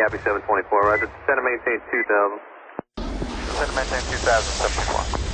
Copy 724, roger. Center maintain 2000. Center maintain 2000, 74.